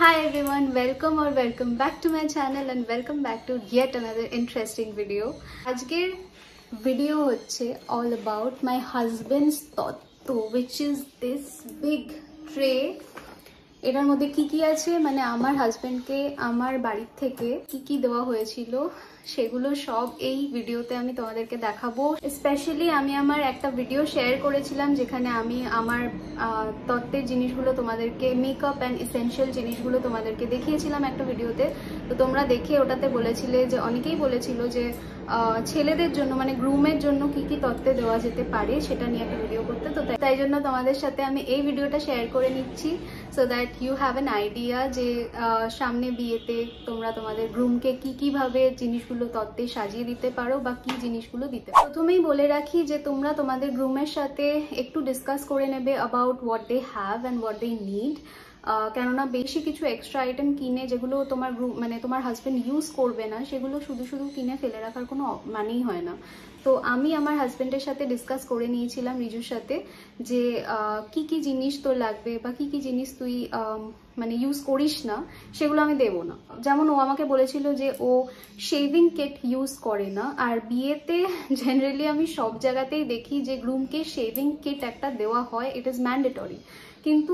Hi everyone, welcome or welcome back to my channel and welcome back to yet another interesting video. আজকের video হচ্ছে all about my husband's তত্ত্ব which is this big tray এটার মধ্যে কি কি আছে মানে আমার হাজবেন্ডকে আমার বাড়ির থেকে কি কি দেওয়া হয়েছিল সেগুলো সব এই ভিডিওতে আমি তোমাদেরকে দেখাবো। স্পেশালি আমি আমার একটা ভিডিও শেয়ার করেছিলাম যেখানে আমি আমার তত্ত্বের জিনিসগুলো তোমাদেরকে মেকআপ অ্যান্ড এসেনশিয়াল জিনিসগুলো তোমাদেরকে দেখিয়েছিলাম একটা ভিডিওতে তো তোমরা দেখে ওটাতে বলেছিলে যে, অনেকেই বলেছিল যে ছেলেদের জন্য মানে গ্রুমের জন্য কি কি তত্ত্বে দেওয়া যেতে পারে সেটা নিয়ে একটা ভিডিও করতে। তো তাই জন্য তোমাদের সাথে আমি এই ভিডিওটা শেয়ার করে নিচ্ছি so that you have an idea যে সামনে বিয়েতে তোমরা তোমাদের গ্রুমকে কি কীভাবে জিনিসগুলো তত্ত্বে সাজিয়ে দিতে পারো বা কি জিনিসগুলো দিতে প্রথমেই বলে রাখি যে তোমরা তোমাদের গ্রুমের সাথে একটু ডিসকাস করে নেবে about what they have and what they need কেননা বেশি কিছু এক্সট্রা আইটেম কিনে যেগুলো তোমার গ্রুপ মানে তোমার হাজব্যান্ড ইউজ করবে না, সেগুলো শুধু শুধু কিনে ফেলে রাখার কোনো মানেই হয় না। তো আমি আমার হাজব্যান্ডের সাথে ডিসকাস করে নিয়েছিলাম রিজুর সাথে যে কি কি জিনিস তোর লাগবে বা কি কি জিনিস তুই মানে ইউজ করিস না, সেগুলো আমি দেবো না। যেমন ও আমাকে বলেছিল যে ও শেভিং কিট ইউজ করে না, আর বিয়েতে জেনারেলি আমি সব জায়গাতেই দেখি যে গ্রুমকে শেভিং কিট একটা দেওয়া হয় ইট ইজ ম্যান্ডেটরি কিন্তু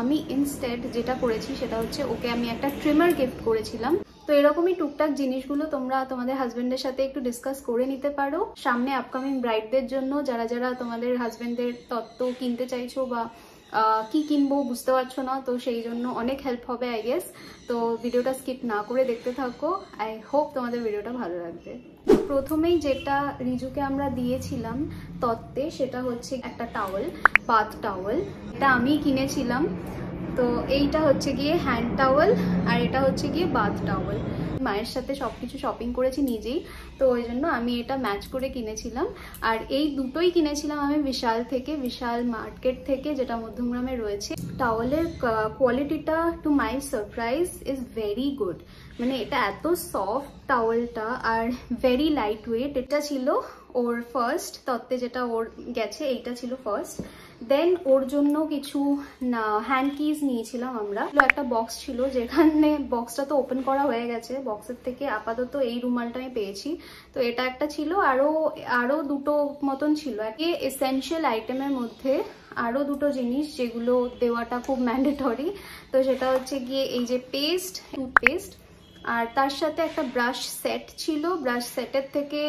আমি ইনস্টেড যেটা করেছি সেটা হচ্ছে ওকে আমি একটা ট্রিমার গিফট করেছিলাম। তো এরকমই টুকটাক জিনিসগুলো তোমরা তোমাদের হাজবেন্ডের সাথে একটু ডিসকাস করে নিতে পারো। সামনে আপকামিং ব্রাইডদের জন্য যারা যারা তোমাদের হাজবেন্ডের তত্ত্ব কিনতে চাইছো বা কি কিনবো বুঝতে পারছ না, তো সেই জন্য অনেক হেল্প হবে আই গেস তো ভিডিওটা স্কিপ না করে দেখতে থাকো। আই হোপ তোমাদের ভিডিওটা ভালো লাগবে। প্রথমেই যেটা রিজুকে আমরা দিয়েছিলাম তত্ত্বে, সেটা হচ্ছে একটা টাওয়েল বাথ টাওয়েল এটা আমি কিনেছিলাম। তো এইটা হচ্ছে গিয়ে হ্যান্ড টাওয়েল আর এটা হচ্ছে গিয়ে বাথ টাওয়েল মায়ের সাথে সব কিছু শপিং করেছি নিজেই, তো ওই জন্য আমি এটা ম্যাচ করে কিনেছিলাম। আর এই দুটোই কিনেছিলাম আমি বিশাল থেকে, বিশাল মার্কেট থেকে, যেটা মধ্যমগ্রামে রয়েছে। টাওয়ালের কোয়ালিটিটা to my surprise is very good মানে এটা এত সফট টাওয়েলটা আর ভেরি লাইট ওয়েট এটা ছিল ওর ফার্স্ট তত্ত্বে যেটা ওর গেছে এইটা ছিল ফার্স্ট দেন ওর জন্য কিছু হ্যান্ড কিজ নিয়েছিলাম আমরা। একটা বক্স ছিল, যেখানে বক্সটা তো ওপেন করা হয়ে গেছে। বক্সের থেকে আপাতত এই রুমালটা আমি পেয়েছি। তো এটা একটা ছিল আরও আরও দুটো মতন ছিল। এসেনশিয়াল আইটেমের মধ্যে আরও দুটো জিনিস যেগুলো দেওয়াটা খুব ম্যান্ডেটরি তো সেটা হচ্ছে গিয়ে এই যে পেস্ট টুথপেস্ট আর তার সাথে একটা ব্রাশ সেট ছিল। ব্রাশ সেটের থেকে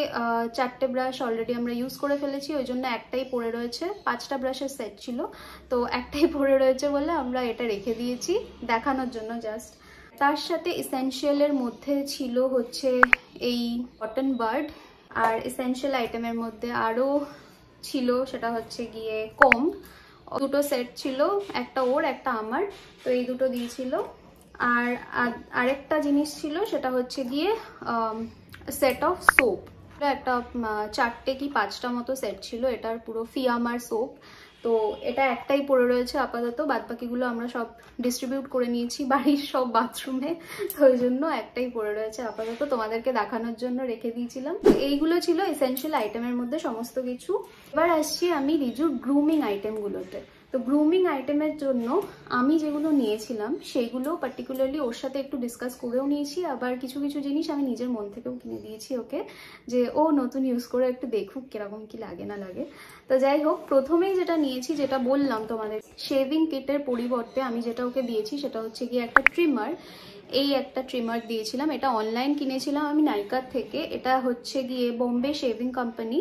চারটে ব্রাশ অলরেডি আমরা ইউজ করে ফেলেছি, ওই জন্য একটাই পড়ে রয়েছে। পাঁচটা ব্রাশের সেট ছিল। তো একটাই পড়ে রয়েছে বলে আমরা এটা রেখে দিয়েছি দেখানোর জন্য জাস্ট তার সাথে এসেনশিয়ালের মধ্যে ছিল হচ্ছে এই কটন বার্ড আর এসেনশিয়াল আইটেমের মধ্যে আরও ছিল, সেটা হচ্ছে গিয়ে কম দুটো সেট ছিল, একটা ওর, একটা আমার। তো এই দুটো দিয়েছিল। আর আরেকটা জিনিস ছিল, সেটা হচ্ছে গিয়ে সেট অফ সোপ একটা চারটে কি পাঁচটা মতো সেট ছিল, এটার পুরো ফিয়ামার সোপ তো এটা একটাই পড়ে রয়েছে আপাতত, বাদবাকিগুলো আমরা সব ডিস্ট্রিবিউট করে নিয়েছি বাড়ির সব বাথরুমে তো ওই জন্য একটাই পড়ে রয়েছে আপাতত, তোমাদেরকে দেখানোর জন্য রেখে দিয়েছিলাম। তো এইগুলো ছিল এসেনশিয়াল আইটেমের মধ্যে সমস্ত কিছু। এবার আসছি আমি রিজুর গ্রুমিং আইটেমগুলোতে তো গ্রুমিং আইটেমের জন্য আমি যেগুলো নিয়েছিলাম, সেইগুলো পার্টিকুলারলি ওর সাথে একটু ডিসকাস করেও নিয়েছি। আবার কিছু কিছু জিনিস আমি নিজের মন থেকেও কিনে দিয়েছি ওকে, যে ও নতুন ইউজ করে একটু দেখুক কীরকম কি লাগে না লাগে। তো যাই হোক, প্রথমেই যেটা নিয়েছি, যেটা বললাম তোমাদের শেভিং কিটের পরিবর্তে আমি যেটা ওকে দিয়েছি, সেটা হচ্ছে গিয়ে একটা ট্রিমার এই একটা ট্রিমার দিয়েছিলাম, এটা অনলাইন কিনেছিলাম আমি নাইকার থেকে। এটা হচ্ছে গিয়ে Bombay shaving company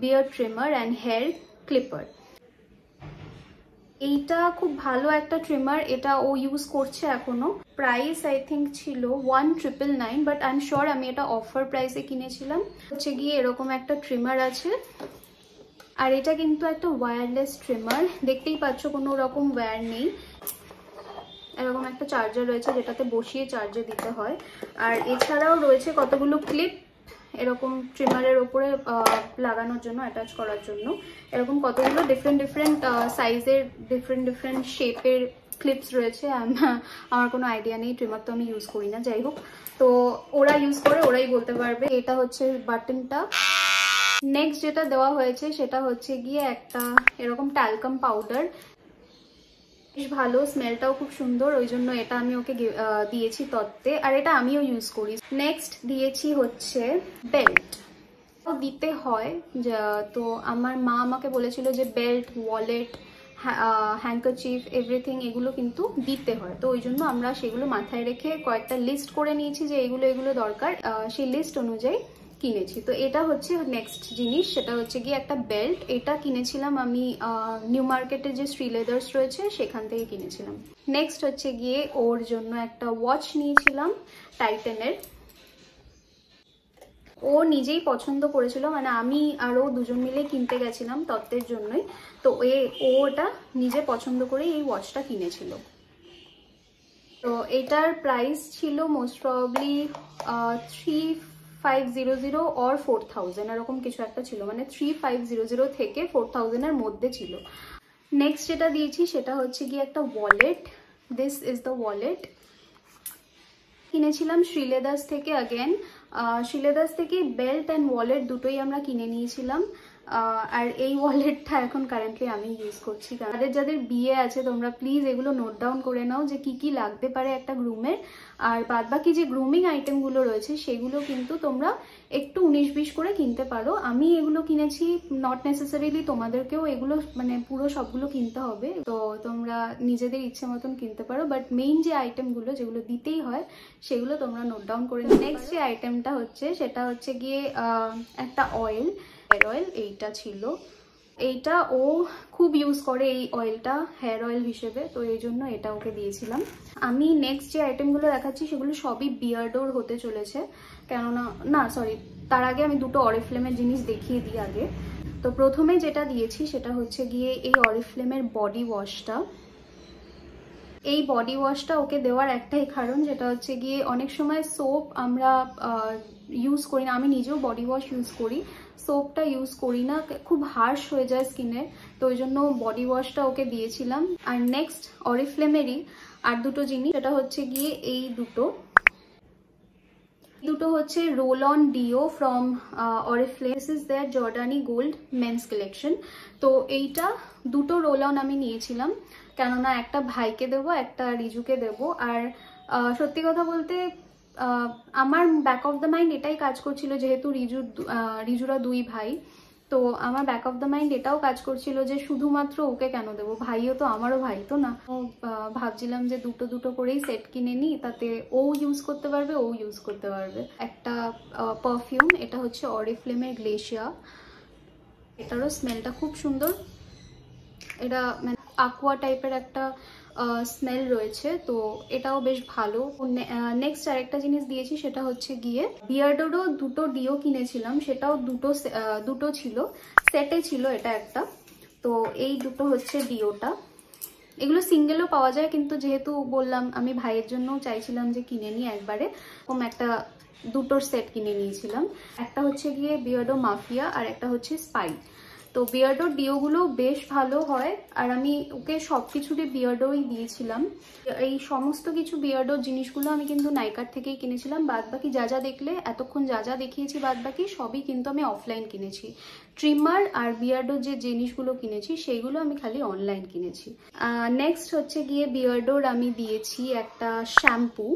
beard trimmer and hair clipper এইটা খুব ভালো একটা ট্রিমার এটা ও ইউজ করছে এখনও। প্রাইস আই থিঙ্ক ছিল one triple nine but I am sure আমি এটা অফার প্রাইসে কিনেছিলাম। হচ্ছে গিয়ে এরকম একটা ট্রিমার আছে। আর এটা কিন্তু একটা ওয়্যারলেস ট্রিমার দেখতেই পাচ্ছ কোনো রকম ওয়্যার নেই। এরকম একটা চার্জার রয়েছে যেটাতে বসিয়ে চার্জার দিতে হয়। আর এছাড়াও রয়েছে কতগুলো ক্লিপ এরকম ট্রিমারের ওপরে লাগানোর জন্য অ্যাটাচ করার জন্য। এরকম কতগুলো ডিফারেন্ট ডিফারেন্ট সাইজের ডিফারেন্ট ডিফারেন্ট শেপের ক্লিপস রয়েছে। আমার কোনো আইডিয়া নেই। ট্রিমার তো আমি ইউজ করি না। যাই হোক, তো ওরা ইউজ করে, ওরাই বলতে পারবে। এটা হচ্ছে বাটনটা নেক্সট যেটা দেওয়া হয়েছে, সেটা হচ্ছে গিয়ে একটা এরকম ট্যালকাম পাউডার বেশ ভালো স্মেলটাও খুব সুন্দর, ওই জন্য এটা আমি ওকে দিয়েছি তত্ত্বে, আর এটা আমিও ইউজ করি। নেক্সট দিয়েছি হচ্ছে বেল্ট দিতে হয় তো আমার মা আমাকে বলেছিল যে বেল্ট ওয়ালেট হ্যাঙ্কারচিফ এভরিথিং এগুলো কিন্তু দিতে হয়। তো ওই জন্য আমরা সেগুলো মাথায় রেখে কয়েকটা লিস্ট করে নিয়েছি যে এগুলো এগুলো দরকার। সেই লিস্ট অনুযায়ী কিনেছি। তো এটা হচ্ছে নেক্সট জিনিস, সেটা হচ্ছে গিয়ে একটা বেল্ট এটা কিনেছিলাম আমি নিউ মার্কেটে যে শ্রী লেদার্স রয়েছে, সেখান থেকে কিনেছিলাম। নেক্সট হচ্ছে গিয়ে ওর জন্য একটা ওয়াচ নিয়েছিলাম টাইটেনের ও নিজেই পছন্দ করেছিল মানে আমি আর ও দুজন মিলে কিনতে গেছিলাম তত্ত্বের জন্যই। তো এ, ও ওটা নিজে পছন্দ করে এই ওয়াচটা কিনেছিল। তো এটার প্রাইস ছিল most probably three five zero zero or four thousand এরকম কিছু একটা ছিল। মানে থ্রি ফাইভ জিরো জিরো থেকে ফোর থাউজেন্ডের মধ্যে ছিল। নেক্সট যেটা দিয়েছি সেটা হচ্ছে গিয়ে একটা wallet this is the wallet কিনেছিলাম শ্রীলেদাস থেকে আগেন শ্রীলেদাস থেকে বেল্ট অ্যান্ড ওয়ালেট দুটোই আমরা কিনে নিয়েছিলাম। আর এই ওয়ালেটটা এখন কারেন্টলি আমি ইউজ করছি। যাদের যাদের বিয়ে আছে, তোমরা প্লিজ এগুলো নোট ডাউন করে নাও যে কি কি লাগতে পারে একটা গ্রুমের আর বাদ বাকি যে গ্রুমিং আইটেমগুলো রয়েছে, সেগুলো কিন্তু তোমরা একটু উনিশ বিশ করে কিনতে পারো। আমি এগুলো কিনেছি নট নেসেসারিলি তোমাদেরকেও এগুলো মানে পুরো সবগুলো কিনতে হবে। তো তোমরা নিজেদের ইচ্ছে মতন কিনতে পারো। বাট মেইন যে আইটেমগুলো যেগুলো দিতেই হয়, সেগুলো তোমরা নোট ডাউন করে নেক্সট যে আইটেমটা হচ্ছে, সেটা হচ্ছে গিয়ে একটা অয়েল হেয়ার অয়েল এইটা ছিল। এইটা ও খুব ইউজ করে এই অয়েলটা হেয়ার অয়েল হিসেবে, তো এই জন্য এটা ওকে দিয়েছিলাম। আমি নেক্সট যে আইটেমগুলো দেখাচ্ছি, সেগুলো সবই বিয়ার্ডোর হতে চলেছে। কেননা, না সরি তার আগে আমি দুটো অরিফ্লেমের জিনিস দেখিয়ে দিই আগে। তো প্রথমে যেটা দিয়েছি, সেটা হচ্ছে গিয়ে এই অরিফ্লেমের বডি ওয়াশটা এই বডি ওয়াশটা ওকে দেওয়ার একটাই কারণ, যেটা হচ্ছে গিয়ে অনেক সময় সোপ আমরা ইউজ করি না। আমি নিজেও বডি ওয়াশ ইউজ করি। সোপটা ইউজ করি না। খুব হার্শ হয়ে যায় স্কিনে তো ওই জন্য বডি ওয়াশটা ওকে দিয়েছিলাম। আর নেক্সট অরিফ্লেমেরই আর দুটো জিনিস, সেটা হচ্ছে গিয়ে এই দুটো। দুটো হচ্ছে roll on deo from Oriflame this is their Giordani gold men's collection তো এইটা দুটো রোল অন আমি নিয়েছিলাম, কেননা একটা ভাইকে দেব, একটা রিজুকে দেব। আর সত্যি কথা বলতে আমার ব্যাক অফ দ্য মাইন্ড এটাই কাজ করছিল, যেহেতু রিজু রিজুরা দুই ভাই। তো আমার ব্যাক অফ দ্য মাইন্ড এটাও কাজ করছিল যে শুধুমাত্র ওকে কেন দেবো? ভাইও তো, আমারও ভাই তো না। ভাবছিলাম যে দুটো দুটো করেই সেট কিনে নিই, তাতে ও ইউজ করতে পারবে, ও ইউজ করতে পারবে। একটা পারফিউম এটা হচ্ছে অরিফ্লেমের গ্লেশিয়া এটারও স্মেলটা খুব সুন্দর। এটা মানে আকুয়া টাইপের একটা স্মেল রয়েছে, তো এটাও বেশ ভালো। নেক্সট আরেকটা জিনিস দিয়েছি, সেটা হচ্ছে গিয়ে বিয়ার্ডোরও দুটো ডিও কিনেছিলাম, সেটাও দুটো দুটো ছিল সেটে ছিল এটা একটা। তো এই দুটো হচ্ছে ডিওটা এগুলো সিঙ্গেলও পাওয়া যায়, কিন্তু যেহেতু বললাম, আমি ভাইয়ের জন্য চাইছিলাম যে কিনে নিই একবারে ওম একটা দুটোর সেট কিনে নিয়েছিলাম। একটা হচ্ছে গিয়ে বিয়ার্ডো মাফিয়া আর একটা হচ্ছে স্পাই তো বিয়ার্ডোর ডিওগুলো বেশ ভালো হয়, আর আমি ওকে সব কিছুরই বিয়ার্ডোই দিয়েছিলাম। এই সমস্ত কিছু বিয়ার্ডোর জিনিসগুলো আমি কিন্তু নাইকার থেকেই কিনেছিলাম। বাদ বাকি যা যা দেখলে, এতক্ষণ যা যা দেখিয়েছি বাদ বাকি সবই কিন্তু আমি অফলাইন কিনেছি। ট্রিমার আর বিয়ার্ডোর যে জিনিসগুলো কিনেছি, সেইগুলো আমি খালি অনলাইন কিনেছি। নেক্সট হচ্ছে গিয়ে বিয়ার্ডোর আমি দিয়েছি একটা শ্যাম্পু।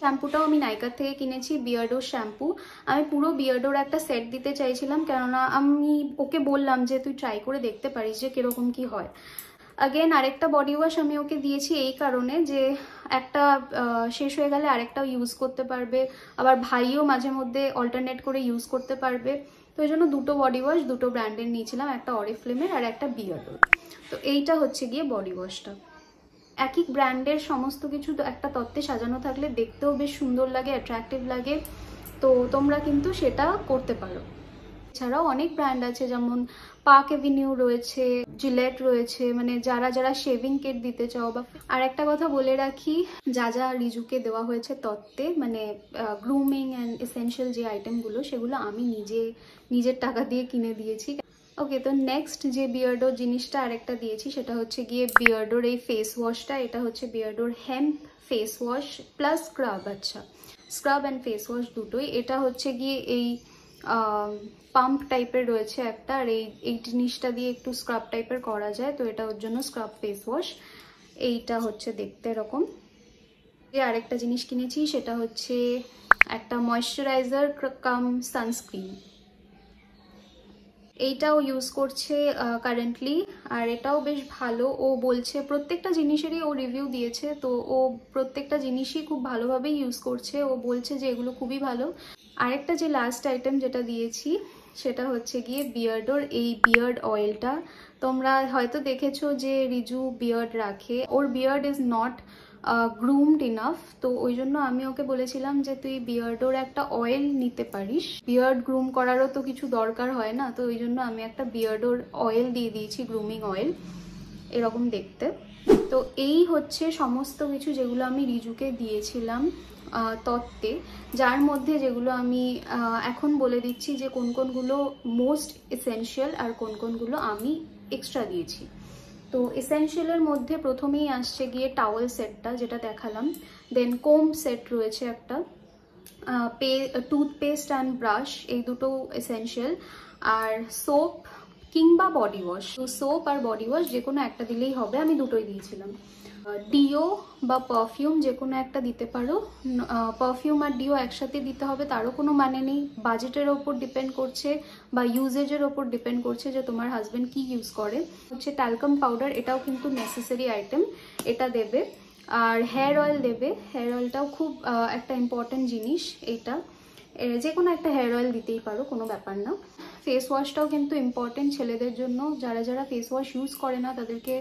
শ্যাম্পুটাও আমি নাইকার থেকে কিনেছি বিয়ার্ডোর শ্যাম্পু আমি পুরো বিয়ার্ডোর একটা সেট দিতে চাইছিলাম, কেননা আমি ওকে বললাম যে, তুই ট্রাই করে দেখতে পারিস যে কীরকম কি হয়। আগেন আরেকটা বডি ওয়াশ আমি ওকে দিয়েছি এই কারণে যে, একটা শেষ হয়ে গেলে আরেকটাও ইউজ করতে পারবে। আবার ভাইও মাঝে মধ্যে অল্টারনেট করে ইউজ করতে পারবে। তো ওই জন্য দুটো বডি ওয়াশ দুটো ব্র্যান্ডের নিয়েছিলাম, একটা অরিফ্লেমের আর একটা বিয়ার্ডোর তো এইটা হচ্ছে গিয়ে বডি ওয়াশটা একই ব্র্যান্ডের সমস্ত কিছু একটা তত্ত্বে সাজানো থাকলে দেখতেও বেশ সুন্দর লাগে অ্যাট্রাকটিভ লাগে। তো তোমরা কিন্তু সেটা করতে পারো। এছাড়াও অনেক ব্র্যান্ড আছে, যেমন পার্ক এভিনিউ রয়েছে জিলেট রয়েছে মানে যারা যারা শেভিং কিট দিতে চাও বা আর একটা কথা বলে রাখি, যা যা রিজুকে দেওয়া হয়েছে তত্ত্বে মানে গ্রুমিং অ্যান্ড এসেন্সিয়াল যে আইটেমগুলো সেগুলো আমি নিজে, নিজের টাকা দিয়ে কিনে দিয়েছি। ওকে তো নেক্সট যে বিয়ার্ডোর জিনিসটা আরেকটা দিয়েছি, সেটা হচ্ছে গিয়ে বিয়ার্ডোর এই ফেস ওয়াশটা এটা হচ্ছে বিয়ার্ডোর hemp face wash plus scrub আচ্ছা। স্ক্রাব অ্যান্ড ফেস ওয়াশ দুটোই। এটা হচ্ছে গিয়ে এই পাম্প টাইপের রয়েছে একটা, আর এই এই জিনিসটা দিয়ে একটু স্ক্রাব টাইপের করা যায়, তো এটা ওর জন্য স্ক্রাব ফেস ওয়াশ এইটা হচ্ছে দেখতে এরকম। যে আরেকটা জিনিস কিনেছি, সেটা হচ্ছে একটা ময়শ্চারাইজার কাম সানস্ক্রিন এইটাও ইউজ করছে কারেন্টলি আর এটাও বেশ ভালো। ও বলছে প্রত্যেকটা জিনিসেরই ও রিভিউ দিয়েছে, তো ও প্রত্যেকটা জিনিসই খুব ভালোভাবেই ইউজ করছে। ও বলছে যে এগুলো খুবই ভালো। আরেকটা যে লাস্ট আইটেম যেটা দিয়েছি, সেটা হচ্ছে গিয়ে বিয়ার্ডোর এই বিয়ার্ড অয়েলটা তোমরা হয়তো দেখেছ যে রিজু বিয়ার্ড রাখে। ওর beard is not groomed enough তো ওই জন্য আমি ওকে বলেছিলাম যে, তুই বিয়ার্ডোর একটা অয়েল নিতে পারিস। বিয়ার্ড গ্রুম করারও তো কিছু দরকার হয় না। তো ওই জন্য আমি একটা বিয়ার্ডোর অয়েল দিয়ে দিয়েছি গ্রুমিং অয়েল এরকম দেখতে। তো এই হচ্ছে সমস্ত কিছু যেগুলো আমি রিজুকে দিয়েছিলাম তত্ত্বে। যার মধ্যে যেগুলো আমি এখন বলে দিচ্ছি যে, কোন কোনগুলো মোস্ট এসেনশিয়াল আর কোন কোনগুলো আমি এক্সট্রা দিয়েছি। তো এসেনশিয়ালের মধ্যে প্রথমেই আসছে গিয়ে টাওয়েল সেটটা যেটা দেখালাম। দেন কোম সেট রয়েছে একটা। পে টুথপেস্ট অ্যান্ড ব্রাশ এই দুটো এসেনশিয়াল আর সোপ কিংবা বডি ওয়াশ তো সোপ আর বডি ওয়াশ যে কোনো একটা দিলেই হবে, আমি দুটোই দিয়েছিলাম। ডিও বা পারফিউম যে কোনো একটা দিতে পারো। পারফিউম আর ডিও একসাথে দিতে হবে, তারও কোনো মানে নেই। বাজেটের ওপর ডিপেন্ড করছে বা ইউজেজের ওপর ডিপেন্ড করছে যে তোমার হাজব্যান্ড কি ইউজ করে। হচ্ছে ট্যালকাম পাউডার এটাও কিন্তু নেসেসারি আইটেম এটা দেবে। আর হেয়ার অয়েল দেবে। হেয়ার অয়েলটাও খুব একটা ইম্পর্টেন্ট জিনিস এটা। যে কোনো একটা হেয়ার অয়েল দিতেই পারো, কোনো ব্যাপার না। ফেস ওয়াশটাও কিন্তু ইম্পর্টেন্ট ছেলেদের জন্য। যারা যারা ফেস ওয়াশ ইউজ করে না, তাদেরকে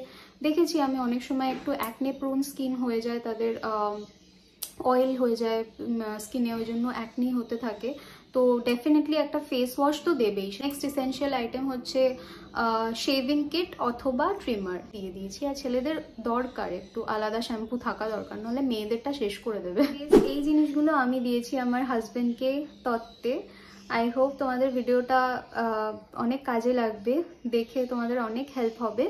দেখেছি আমি অনেক সময় একটু অ্যাকনে প্রোন স্কিন হয়ে যায়, তাদের অয়েল হয়ে যায় স্কিনে ওই জন্য অ্যাকনি হতে থাকে। তো ডেফিনেটলি একটা ফেস ওয়াশ তো দেবেই। নেক্সট এসেন্সিয়াল আইটেম হচ্ছে শেভিং কিট অথবা ট্রিমার দিয়ে দিয়েছি। আর ছেলেদের দরকার, একটু আলাদা শ্যাম্পু থাকা দরকার, নাহলে মেয়েদেরটা শেষ করে দেবে। এই জিনিসগুলো আমি দিয়েছি আমার হাজব্যান্ডকে তত্ত্বে। আই হোপ তোমাদের ভিডিওটা অনেক কাজে লাগবে। দেখে তোমাদের অনেক হেল্প হবে।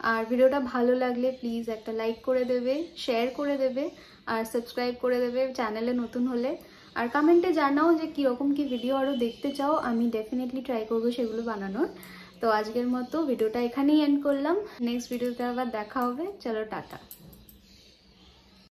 আর ভিডিওটা ভালো লাগলে প্লিজ একটা লাইক করে দেবে শেয়ার করে দেবে, আর সাবস্ক্রাইব করে দেবে চ্যানেলে নতুন হলে। আর কমেন্টে জানাও যে কীরকম কি ভিডিও আরও দেখতে চাও, আমি ডেফিনেটলি ট্রাই করব সেগুলো বানানোর। তো আজকের মতো ভিডিওটা এখানেই এন্ড করলাম। নেক্সট ভিডিওতে আবার দেখা হবে। চলো টাটা।